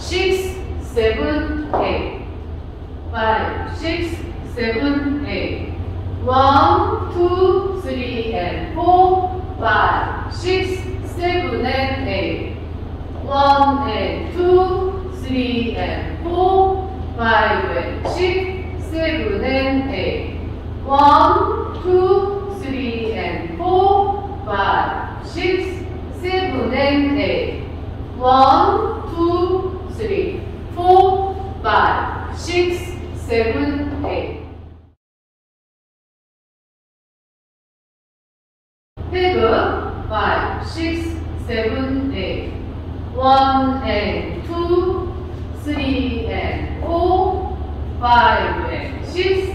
six, seven, eight. Five, six, seven, eight. One, two, three, and four, five, six, seven, and eight. One and two, three, and four, five, and six, seven, and eight. One, two, three, and four, five, six, seven, and eight. One, two, three, four, five, six, seven, eight. Figure five, six, seven, eight. One and two, three and four, five and six,